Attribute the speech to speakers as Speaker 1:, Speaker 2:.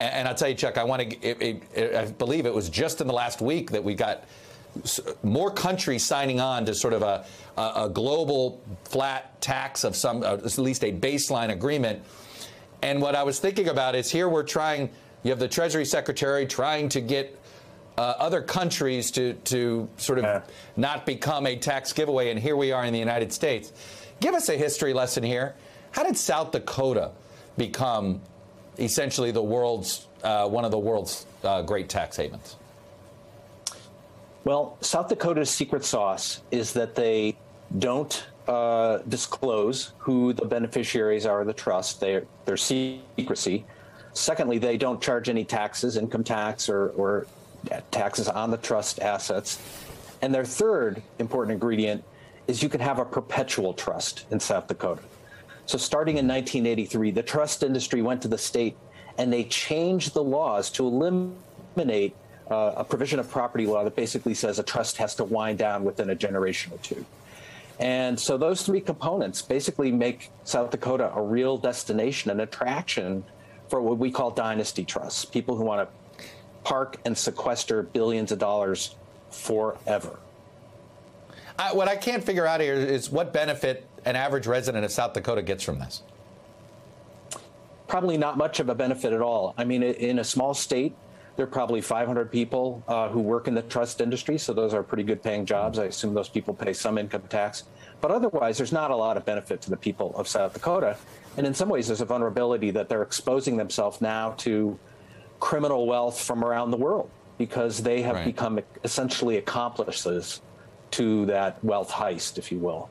Speaker 1: And, and I'll tell you, Chuck, I want to. I believe it was just in the last week that we got more countries signing on to sort of a, a, a global flat tax of some, uh, at least a baseline agreement. And what I was thinking about is here we're trying. You have the Treasury Secretary trying to get uh, other countries to, to sort of yeah. not become a tax giveaway, and here we are in the United States. Give us a history lesson here. How did South Dakota become essentially the world's uh, one of the world's uh, great tax havens?
Speaker 2: Well, South Dakota's secret sauce is that they don't uh, disclose who the beneficiaries are of the trust. They're, secrecy. Secondly, they don't charge any taxes, income tax or, or taxes on the trust assets. And their third important ingredient is you can have a perpetual trust in South Dakota. So starting in 1983, the trust industry went to the state and they changed the laws to eliminate uh, a provision of property law that basically says a trust has to wind down within a generation or two. And so those three components basically make South Dakota a real destination, an attraction for what we call dynasty trusts, people who want to park and sequester billions of dollars forever.
Speaker 1: I, what I can't figure out here is what benefit an average resident of South Dakota gets from this.
Speaker 2: Probably not much of a benefit at all. I mean, in a small state, there are probably 500 people uh, who work in the trust industry, so those are pretty good paying jobs. I assume those people pay some income tax. But otherwise, there's not a lot of benefit to the people of South Dakota. And in some ways, there's a vulnerability that they're exposing themselves now to criminal wealth from around the world because they have right. become essentially accomplices to that wealth heist, if you will.